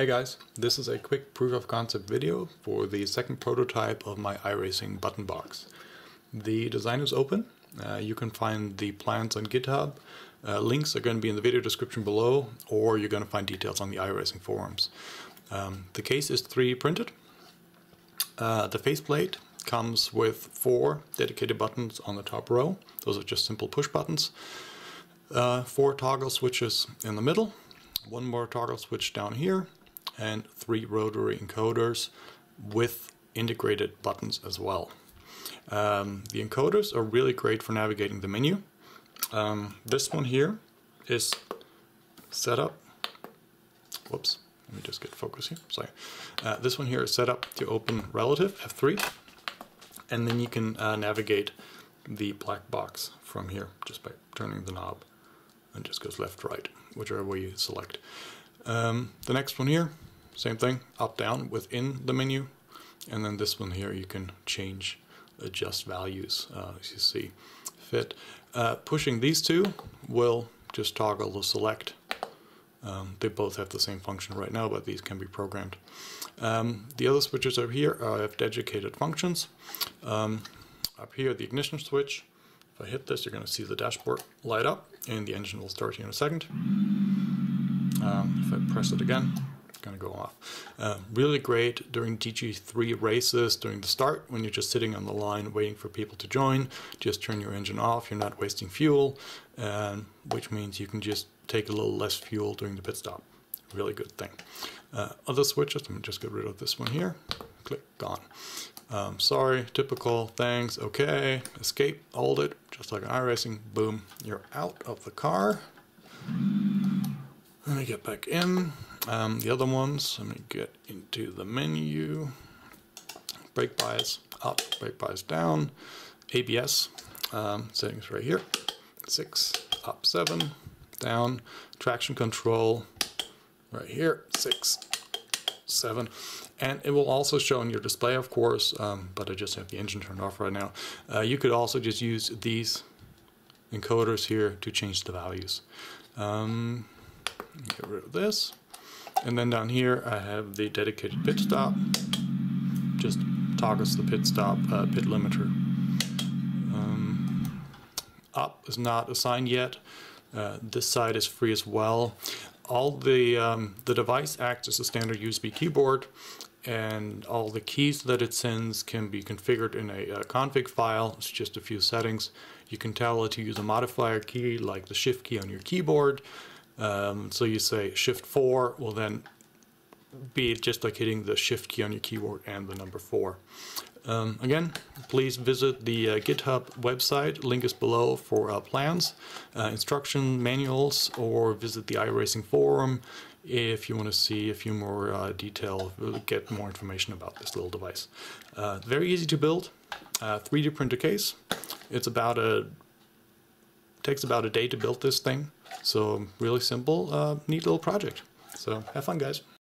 Hey guys, this is a quick proof of concept video for the second prototype of my iRacing button box. The design is open. Uh, you can find the plans on GitHub. Uh, links are going to be in the video description below, or you're going to find details on the iRacing forums. Um, the case is 3D printed. Uh, the faceplate comes with four dedicated buttons on the top row. Those are just simple push buttons. Uh, four toggle switches in the middle, one more toggle switch down here, and three rotary encoders with integrated buttons as well. Um, the encoders are really great for navigating the menu. Um, this one here is set up. Whoops, let me just get focus here. Sorry. Uh, this one here is set up to open relative F3, and then you can uh, navigate the black box from here just by turning the knob and just goes left right whichever way you select um, the next one here same thing, up, down within the menu. And then this one here, you can change, adjust values, uh, as you see fit. Uh, pushing these two will just toggle the select. Um, they both have the same function right now, but these can be programmed. Um, the other switches over here are have dedicated functions. Um, up here, the ignition switch. If I hit this, you're going to see the dashboard light up, and the engine will start here in a second. Um, if I press it again, going to go off. Uh, really great during GT3 races, during the start, when you're just sitting on the line waiting for people to join. Just turn your engine off, you're not wasting fuel, um, which means you can just take a little less fuel during the pit stop. Really good thing. Uh, other switches, let me just get rid of this one here. Click, gone. Um, sorry, typical things. Okay, escape, hold it, just like an iRacing. Boom, you're out of the car. Let me get back in. Um, the other ones, let me get into the menu. Brake bias up, brake bias down. ABS um, settings right here. Six, up seven, down. Traction control right here, six, seven. And it will also show on your display, of course, um, but I just have the engine turned off right now. Uh, you could also just use these encoders here to change the values. Um, get rid of this. And then down here I have the dedicated pit stop. Just toggles the pit stop uh, pit limiter. Um, up is not assigned yet. Uh, this side is free as well. All the um, the device acts as a standard USB keyboard, and all the keys that it sends can be configured in a, a config file. It's just a few settings. You can tell it to use a modifier key like the shift key on your keyboard. Um, so you say shift 4 will then be just like hitting the shift key on your keyboard and the number 4. Um, again, please visit the uh, GitHub website, link is below for uh, plans, uh, instruction manuals, or visit the iRacing forum if you want to see a few more uh, detail, get more information about this little device. Uh, very easy to build, 3D uh, printer case. It's about a takes about a day to build this thing. So really simple, uh, neat little project. So have fun, guys.